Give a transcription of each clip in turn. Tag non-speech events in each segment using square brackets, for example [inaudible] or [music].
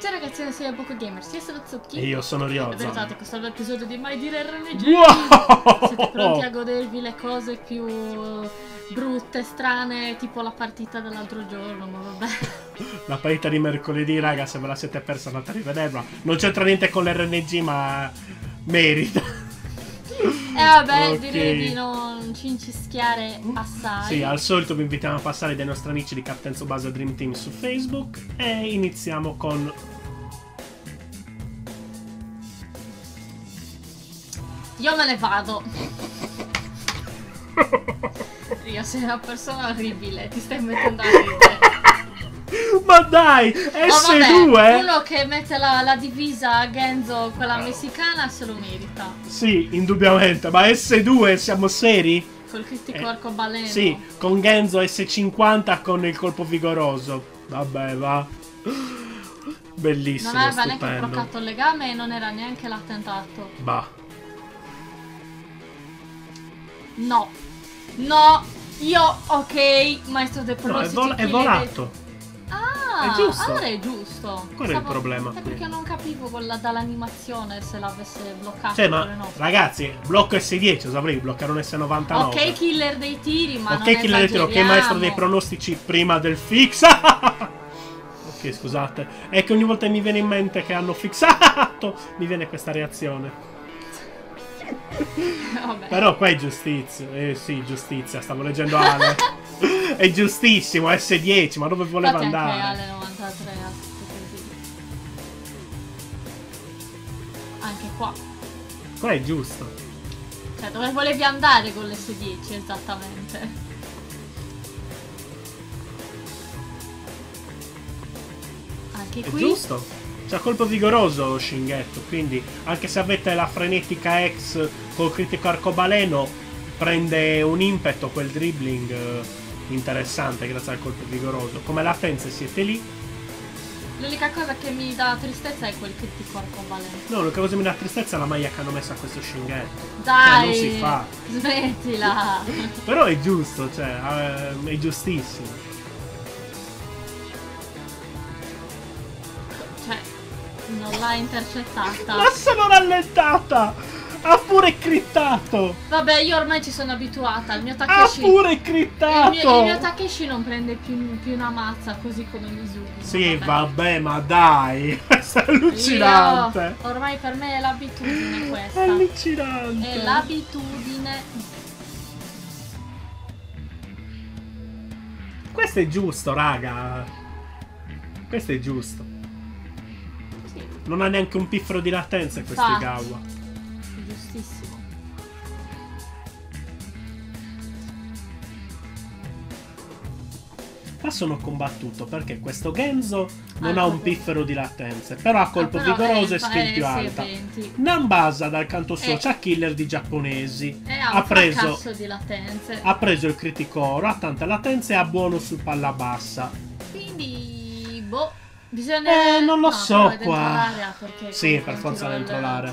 Ciao ragazzi, io sono Poco Gamer, io sono Zucchi. E io sono Ryozan. Benvenuti a questo nuovo episodio di Mai Dire RNG. Wow! Siete pronti a godervi le cose più brutte, strane, tipo la partita dell'altro giorno, ma vabbè. [laughs] La partita di mercoledì, raga, se ve la siete persa andate a rivederla. Non c'entra niente con l'RNG, ma merita. E vabbè, Ok. direi di non cincischiare assai. Sì, al solito vi invitiamo a passare dai nostri amici di Captain Tsubasa Dream Team su Facebook e iniziamo con Io me ne vado. [laughs] Io sei una persona orribile, ti stai mettendo a ridere. [laughs] Ma dai, Oh, vabbè, S2? uno che mette la, la divisa a Genzo, quella messicana, se lo merita. Sì, indubbiamente, ma S2 siamo seri? Col critico Eh, arcobaleno. Sì, con Genzo S50 con il colpo vigoroso. Vabbè, va. Bellissimo, Non aveva neanche stupendo. bloccato il legame e non era neanche l'attentato. Bah. No. No. Io, ok, maestro dei No, è, vol- è volato. Ah, È giusto. allora è giusto. Qual è il problema È qui? perché non capivo quella dall'animazione se l'avesse bloccato Cioè, ma no. ragazzi, blocco S10, lo saprei bloccare un S99. Ok, killer dei tiri, ma ok, killer del tiro, ok, maestro dei pronostici prima del fix. [laughs] ok, scusate. È che ogni volta che mi viene in mente che hanno fissato, mi viene questa reazione. [laughs] Però qua è giustizia. Eh sì, giustizia, stavo leggendo Ale. [laughs] è giustissimo, S10, ma dove voleva Infatti anche andare? alle 93 ha scritto così. Anche qua. Qua è giusto. Cioè, dove volevi andare con l'S10 esattamente? Anche È qui. giusto. C'ha colpo vigoroso Shinghetto, quindi anche se avete la frenetica X col critico arcobaleno, prende un impeto quel dribbling eh, interessante grazie al colpo vigoroso. Come latenza siete lì. L'unica cosa che mi dà tristezza è quel critico arcobaleno. No, l'unica cosa che mi dà tristezza è la maglia che hanno messo a questo Shinghetto. Dai! non si fa. Smettila! [laughs] Però è giusto, cioè, eh, è giustissimo. cioè, non l'ha intercettata. Ma sono rallentata! Ha pure crittato! Vabbè, io ormai ci sono abituata. Il mio Ha Takeshi. pure il, mio, crittato! il mio Takeshi non prende più, più una mazza così come Mizuki. Sì, vabbè, ma dai! Questo [laughs] è allucinante! Io- ormai per me è l'abitudine questa. Allucinante! È l'abitudine. Questo è giusto, raga. Questo è giusto. Sì, Non ha neanche un piffero di latenza questo. Igawa. Qua sono combattuto perché questo Genzo non Ah, ha un piffero di latenze, però ha colpo Ah, però vigoroso e skill eh, più alta. 20. Nambasa dal canto suo Eh. c'ha killer di giapponesi. E ha ha preso di latenze. ha preso il critico oro, ha tante latenze e ha buono sul palla bassa. Quindi, boh. Bisogna. Eh, non lo no, so qua. perché Sì, per forza dentro l'area.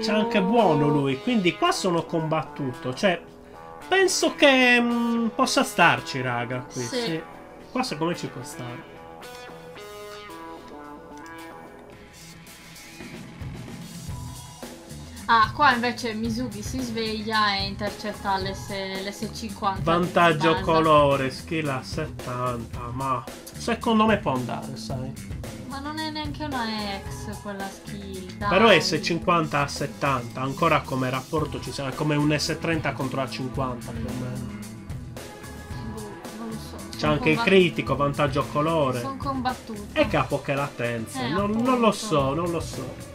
C'è anche boh. buono lui, quindi qua sono combattuto. Cioè, penso che mm, possa starci, raga. Qui, Sì. sì. Qua secondo me ci può stare. Ah, qua invece Mizuki si sveglia e intercetta l'S, l'S50. Vantaggio colore, skill a 70, ma secondo me può andare, sai. Non è neanche una ex quella skill. Dai. Però S50 a 70, ancora come rapporto ci sarà come un S30 contro la 50 più o meno. Boh, so. C'è anche il critico, vantaggio colore. Sono combattuto. E capo che latenze. Eh, non, non lo so, non lo so.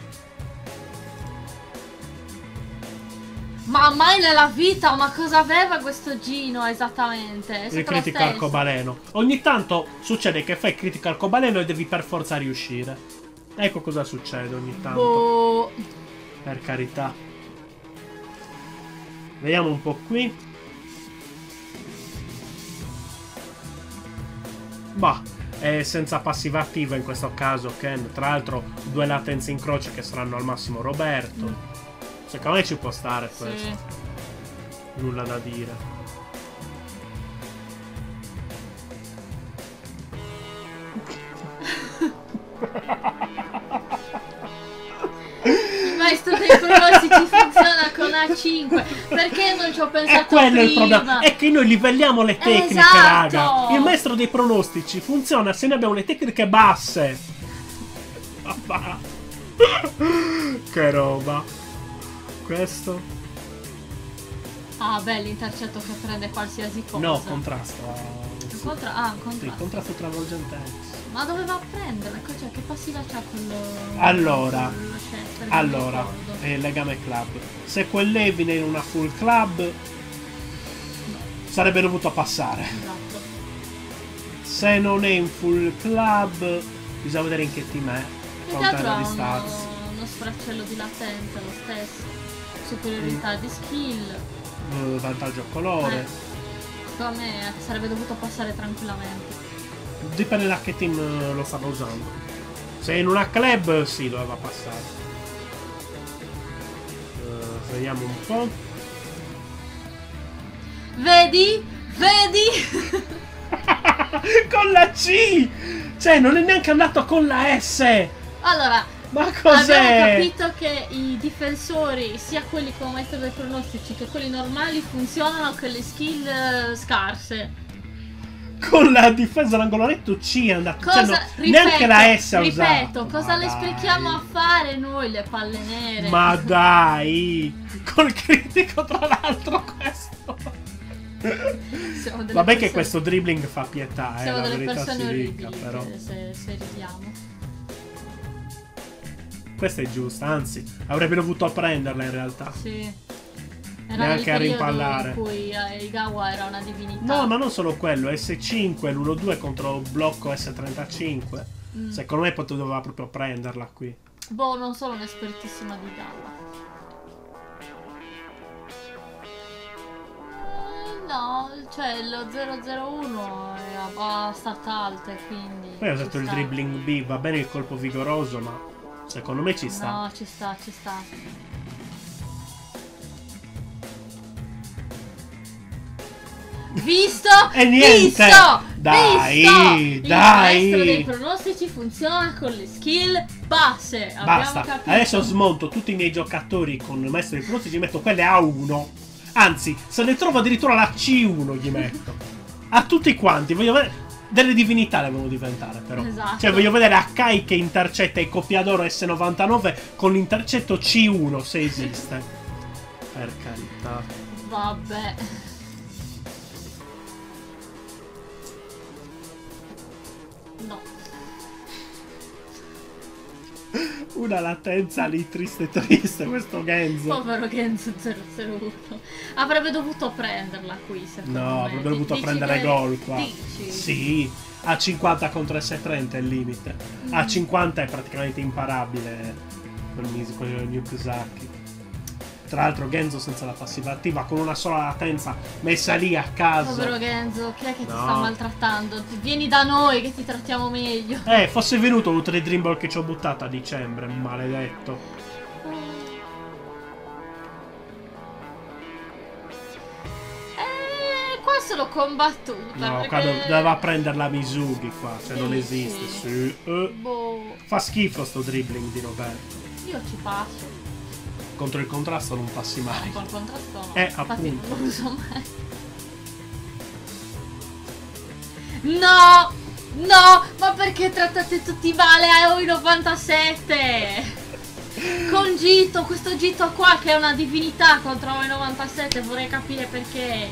Ma mai nella vita, ma cosa aveva questo Gino esattamente? Il critico arcobaleno. Ogni tanto succede che fai critico arcobaleno e devi per forza riuscire. Ecco cosa succede ogni tanto. Boh. Per carità. Vediamo un po' qui. Bah, è senza passiva attiva in questo caso Ken. Tra l'altro due latenze in croce che saranno al massimo Roberto. Cioè, Secondo me ci può stare sì. questo. Nulla da dire. Maestro dei colossi ci funziona con A5 perché non ci ho pensato è quello prima? il problema è che noi livelliamo le tecniche esatto. raga il maestro dei pronostici funziona se ne abbiamo le tecniche basse che roba questo? Ah, beh, l'intercetto che prende qualsiasi cosa. No, contrasto. Un contra- ah, un Sì, contrasto. contrasto travolgente. Ma doveva prenderla? Cioè, che passiva c'ha quello... Allora. quello Allora, eh, legame club. Se quell'Evine in una full club sarebbe dovuto passare. Esatto. Se non è in full club, bisogna vedere in che team è. Contare ha distanza. uno, uno sfraccello di latenza lo stesso. Superiorità Mm. di skill. Eh, vantaggio a colore. Secondo me sarebbe dovuto passare tranquillamente. Dipende da che team eh, lo stava usando. Se in una club, sì, doveva passare. Eh, vediamo un po'. Vedi? Vedi? [laughs] con la C! Cioè, non è neanche andato con la S! allora, Ma abbiamo cos'è? capito che i difensori, sia quelli con maestro dei pronostici che quelli normali, funzionano con le skill eh, scarse. Con la difesa l'angoloretto C è andato. Cosa, cioè, no, ripeto, neanche la S ha usato. ripeto, cosa le dai. sprechiamo a fare noi le palle nere? Ma dai! Col critico, tra l'altro, questo. Vabbè che persone- questo dribbling fa pietà, eh, Siamo la delle persone orribili però. se, se ridiamo. Questa è giusta, anzi, avrebbe dovuto prenderla in realtà. Sì. Era Neanche a rimpallare. in cui eh, Igawa era una divinità. No, ma non solo quello, S5, l'1-2 contro blocco S35. Mm. Secondo me poteva proprio prenderla qui. Boh, non sono un'espertissima di Igawa. Eh, No, cioè lo 001 è a, a stat alte, quindi. Poi ho usato il dribbling B, va bene il colpo vigoroso, ma secondo me ci sta. No, ci sta, ci sta. Visto? E niente! Visto! Dai, Visto! dai! Il maestro dei pronostici funziona con le skill basse. Basta. Adesso smonto tutti i miei giocatori con il maestro dei pronostici e metto quelle A1. Anzi, se ne trovo addirittura la C1 gli metto. A tutti quanti, voglio vedere. Delle divinità devono diventare, però. Esatto. Cioè, voglio vedere Akai che intercetta i copiadoro S99 con l'intercetto C1 se esiste. Per carità. Vabbè. [laughs] Una latenza lì triste triste questo Genzo. Povero Genzo 001. Avrebbe dovuto prenderla qui, secondo No, me. avrebbe dovuto dici prendere gol qua. Dici? Sì, a 50 contro S30 è il limite. A 50 è praticamente imparabile con, il Nukesaki. Tra l'altro Genzo senza la passiva attiva, con una sola latenza messa lì a caso. Povero Genzo, chi è che ti No. sta maltrattando? Vieni da noi che ti trattiamo meglio. Eh, fosse venuto un 3 Dream Ball che ci ho buttato a dicembre, maledetto. Eh, qua sono combattuta. No, perché... qua do- doveva prendere la Misugi qua, cioè non Sì, esiste. sì. Sì, eh. Boh, Fa schifo sto dribbling di Roberto. io ci passo. Contro il contrasto non passi mai. Col contrasto no. Eh, appunto. non uso mai. No! No! Ma perché trattate tutti male a EOI 97? Con Gito, questo Gito qua che è una divinità contro EOI 97, vorrei capire perché.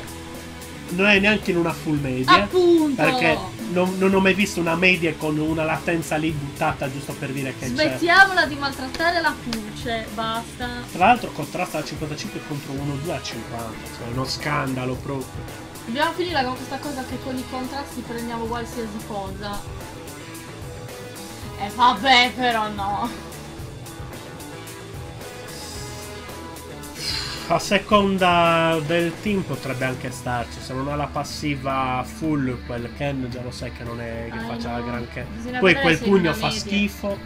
Non è neanche in una full media. Appunto! Perché non, non ho mai visto una media con una latenza lì buttata giusto per dire che. Smettiamola di maltrattare la puce, basta. Tra l'altro contrasta a 55 contro 1-2 a 50. Cioè è uno scandalo proprio. Dobbiamo finire con questa cosa che con i contrasti prendiamo qualsiasi cosa. E vabbè, però no. A seconda del team potrebbe anche starci. Se non ha la passiva full, quel Ken già lo sai che non è che Ah, faccia no. granché. Bisogna Poi quel pugno fa media. schifo.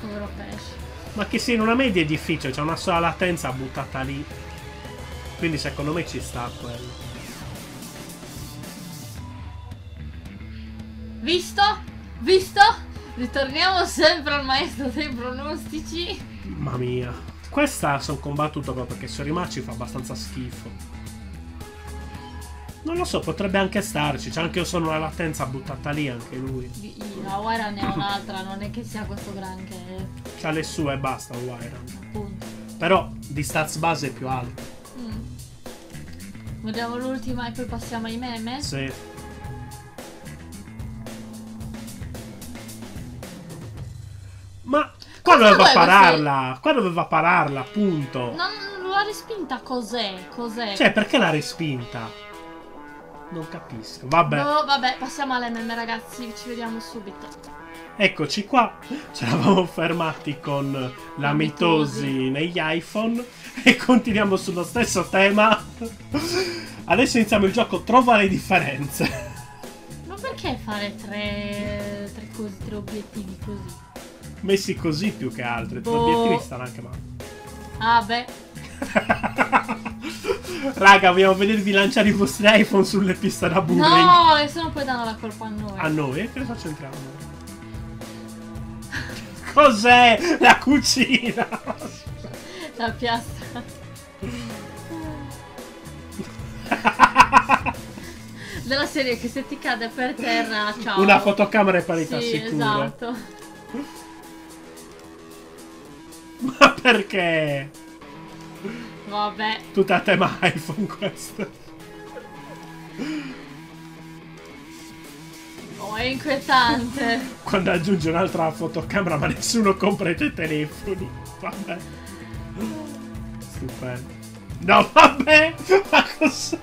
Povero pesce. Ma che sia in una media è difficile, c'è una sola latenza buttata lì. Quindi secondo me ci sta quello. Visto? Visto? Ritorniamo sempre al maestro dei pronostici. Mamma mia. Questa sono combattuto proprio perché Sorimachi fa abbastanza schifo. Non lo so, potrebbe anche starci. C'è anche solo una latenza buttata lì anche lui. La Wyran è un'altra, non è che sia questo granché. C'ha le sue e basta, Wyran. Appunto. Però di stats base è più alto. Mm. Vogliamo l'ultima e poi passiamo ai meme? Sì. Qua Cosa doveva pararla. Qua doveva pararla, appunto. Non l'ha respinta cos'è? Cos'è? Cioè, perché l'ha respinta? Non capisco. Vabbè. No, vabbè, passiamo alle meme ragazzi, ci vediamo subito. Eccoci qua, ci eravamo fermati con la mitosi. negli iPhone e continuiamo sullo stesso tema. Adesso iniziamo il gioco Trova le differenze. Ma perché fare tre, tre cose, tre obiettivi così? Messi così più che altri, Boh. gli obiettivi stanno anche male. Ah beh, [laughs] Raga, vogliamo vedervi lanciare i vostri iPhone sulle piste da bowling. no, e se no poi danno la colpa a noi. A noi, e che cosa c'entriamo? [laughs] Cos'è la cucina? La piastra. [laughs] Della serie che se ti cade per terra, ciao. Una fotocamera e parità sì, sicure. esatto. Ma perché? Vabbè. Tutta tema iPhone questo. Oh, è inquietante. Quando aggiunge un'altra fotocamera ma nessuno compra i tuoi telefoni. Vabbè. Stupendo. No, vabbè! Ma cosa?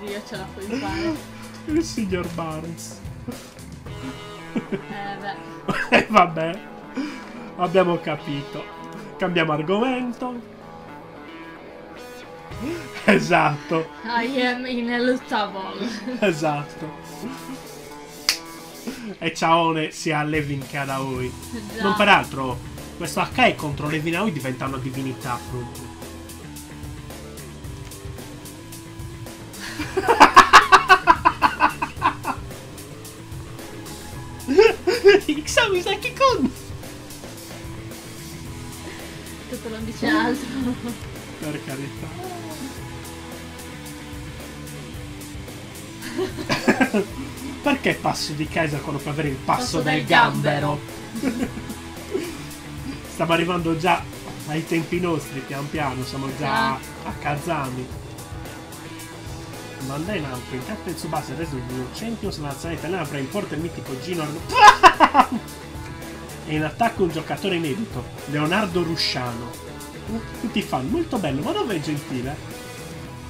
Dio ce la puoi fare. Il signor Barnes. Eh beh. [laughs] [laughs] E vabbè. Abbiamo capito. Cambiamo argomento. Esatto, I am ineluttable. esatto. E ciaone sia a Levin che ad Aoi. Già. Non peraltro, questo Akai contro Levin Aoi diventa una divinità proprio. [laughs] Xami Saki-kun! Questo non dice altro. Per carità. [laughs] Perché passo di Kaiser quando puoi avere il passo, Passo del del gambero? [laughs] Stiamo arrivando già ai tempi nostri, pian piano, siamo già Ah. a Kazami. Bandai Namco, in terza Tsubasa reso il Champions la nazionale italiana avrà in porta il mitico Gino Arno. [laughs] e in attacco un giocatore inedito, Leonardo Rusciano. Tutti fan, molto bello, ma dov'è Gentile?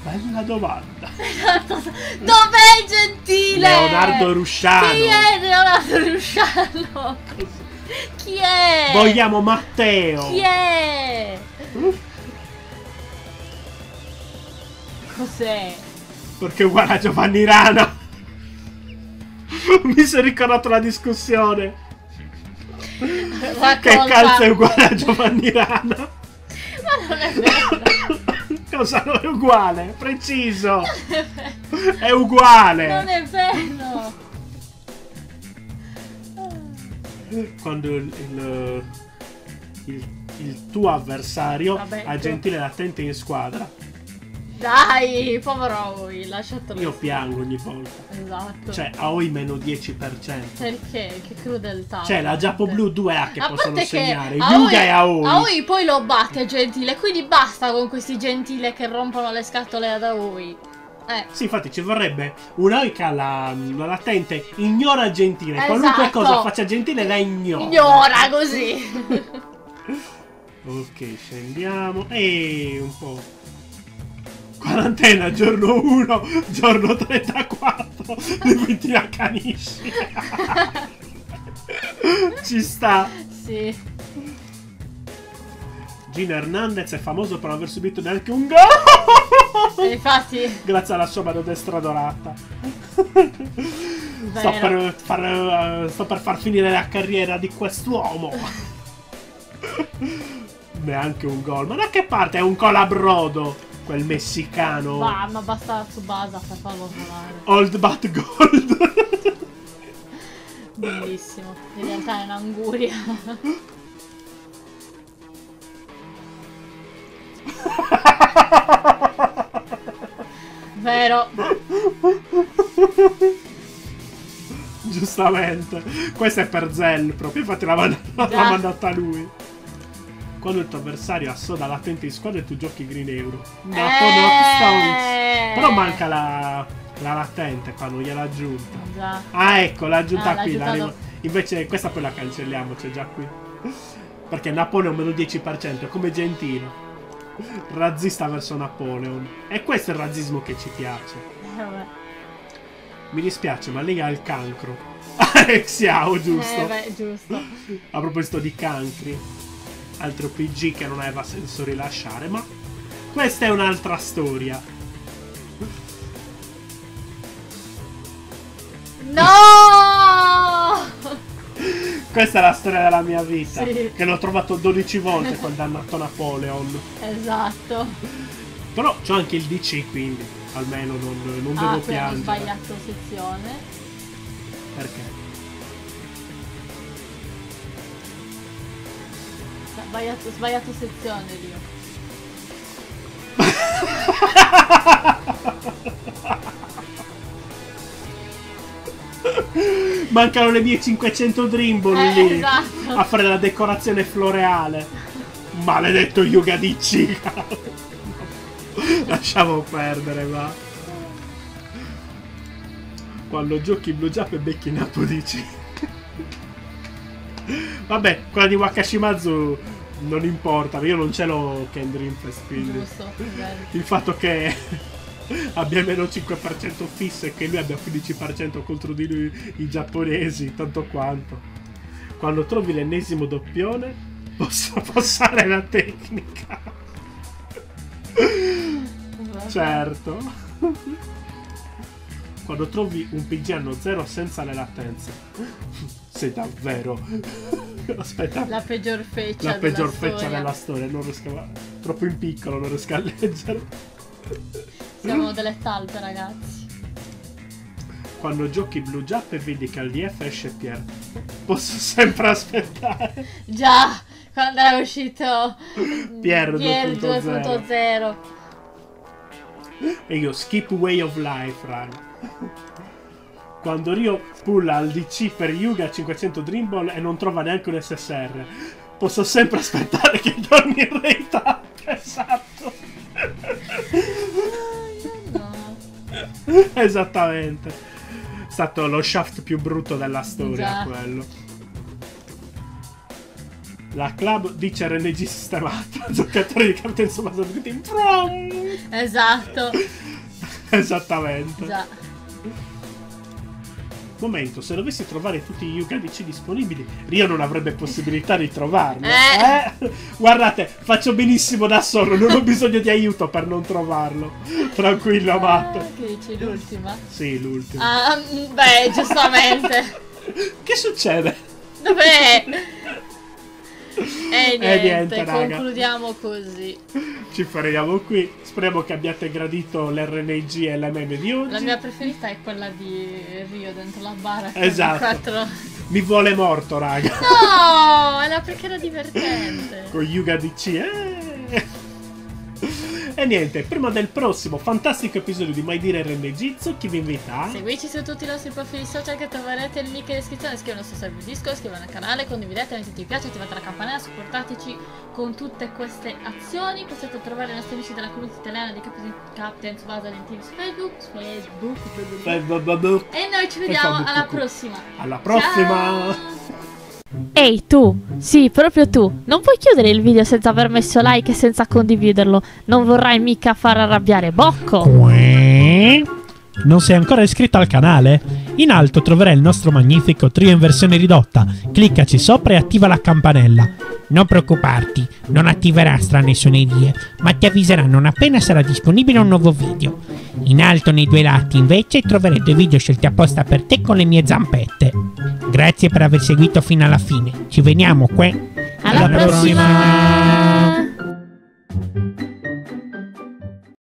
Bella domanda. [laughs] Dov'è Gentile? Leonardo Rusciano. Chi è Leonardo Rusciano? [laughs] Chi è? Vogliamo Matteo. Chi è? Cos'è? Perché uguale a Giovanni Rana. [laughs] Mi sono ricordato la discussione. Che Racconta. calza è uguale a Giovanni Rana? Ma non è vero. Cosa non è uguale? Preciso. È uguale. Non è vero. Quando il, il, il- il tuo avversario Vabbè, ha gentile l'attente in squadra. Dai, povero Aoi, lasciatelo. Io piango ogni volta. Esatto. Cioè, Aoi meno 10%. Perché? Che crudeltà. Cioè, la Giappo Blu 2A che A possono che segnare. Aoi- Yuga e Aoi. Aoi poi lo batte Gentile, quindi basta con questi Gentile che rompono le scatole ad Aoi. Eh. Sì, infatti ci vorrebbe un Aoi che ha la, la latente ignora gentile. Esatto. Qualunque cosa faccia gentile la ignora. Ignora così. [laughs] Ok, scendiamo. E un po'. Quarantena, giorno 1, giorno 34. Le metti a canici. [laughs] Ci sta. sì. Gino Hernandez è famoso per non aver subito neanche un gol. E infatti, Grazie alla sua mano destra dorata. Sto per, far, eh, sto per far finire la carriera di quest'uomo. [laughs] Neanche un gol. Ma da che parte è un colabrodo? quel messicano. Bah, ma basta su Basa per farlo volare. Old but gold. [laughs] Bellissimo. In realtà è un'anguria. [laughs] Vero. Giustamente. Questa è per Zell proprio, infatti l'ha mandata, l'ha mandata lui. Quando il tuo avversario assoda l'attente in squadra e tu giochi Green Euro. No, Eh. Però manca la, la lattente qua, non gliel'ha aggiunta. Già. Ah, ecco, l'ha aggiunta Ah, qui. rim- Invece questa poi la cancelliamo, c'è già qui. Perché Napoleon meno 10%, è come Gentino. Razzista verso Napoleon. E questo è il razzismo che ci piace. Eh. Mi dispiace, ma lei ha il cancro. [laughs] Ah, Xiao, giusto. Eh, beh, giusto. A proposito di cancri, altro PG che non aveva senso rilasciare, ma questa è un'altra storia. No! [laughs] Questa è la storia della mia vita. Sì. Che l'ho trovato 12 volte quel dannato Napoleon. Esatto. Però c'ho anche il DC, quindi almeno non, non Ah, devo piangere. sbagliato sezione. Perché? Sbagliato, sbagliato sezione, Dio. [laughs] Mancano le mie 500 Dreamball Eh, lì esatto. a fare la decorazione floreale. Maledetto Yuga DC. [laughs] Lasciamo perdere, va. Quando giochi Blue Jump e becchi Napo DC. Vabbè, quella di Wakashimazu non importa, io non ce l'ho Ken Dreamfest, quindi Giusto. vero. il fatto che [laughs] abbia meno 5% fisso e che lui abbia 15% contro di lui i giapponesi, tanto quanto. Quando trovi l'ennesimo doppione, posso [laughs] passare la tecnica. Vabbè. Certo. Quando trovi un PG anno 0 senza le latenze. Sei davvero. [laughs] Aspetta. La peggior feccia La della peggior feccia storia. della storia, non riesco a... Troppo in piccolo, non riesco a leggere. Siamo delle talpe, ragazzi. Quando giochi Blue Jump e vedi che al DF esce Pierre, posso sempre aspettare. Già, quando è uscito Pierre 2.0. 2.0. E io skip way of life, raga. Quando Rio pulla al DC per Yuga 500 Dream Ball e non trova neanche un SSR, posso sempre aspettare che torni in rate. [laughs] Esatto. Esattamente. È stato lo shaft più brutto della storia Già. quello. La club dice RNG sistemato. [laughs] Giocatori di Captain Subasa in prom. Esatto. [laughs] Esattamente. Già. Momento, se dovessi trovare tutti gli Yuga DC disponibili, Rio non avrebbe possibilità di trovarli. [laughs] Eh. Eh? Guardate, faccio benissimo da solo, non ho bisogno di aiuto per non trovarlo. Tranquillo, amato. Eh, che dici l'ultima? Sì, l'ultimo. Ah, mm, beh, giustamente. [laughs] Che succede? Dov'è? E niente, niente, raga. concludiamo così. Ci fermiamo qui. Speriamo che abbiate gradito l'RNG e l'MM di oggi. La mia preferita è quella di Rio dentro la bara. con Esatto. quattro- Mi vuole morto, raga. No, era perché era divertente. Con Yuga DC. Eh. E niente, prima del prossimo fantastico episodio di Mai Dire RNG, Zucchi vi invita. Seguici su tutti i nostri profili social che troverete il link in descrizione. Iscrivetevi al nostro server Discord, iscrivetevi al canale, condividete, mettete mi piace, attivate la campanella, supportateci con tutte queste azioni. Potete trovare i nostri amici della community italiana di Captain, Captain Tsubasa in Teams Facebook, Facebook. Beh, beh. E noi ci vediamo Facebook. alla prossima. Alla prossima! Ciao! Ehi tu, sì, proprio tu, non puoi chiudere il video senza aver messo like e senza condividerlo. Non vorrai mica far arrabbiare Bocco. Non sei ancora iscritto al canale? In alto troverai il nostro magnifico trio in versione ridotta. Cliccaci sopra e attiva la campanella. Non preoccuparti, non attiverà strane suonerie, ma ti avviseranno non appena sarà disponibile un nuovo video. In alto nei due lati invece troverete video scelti apposta per te con le mie zampette. Grazie per aver seguito fino alla fine. Ci vediamo qui. Alla Alla prossima. prossima.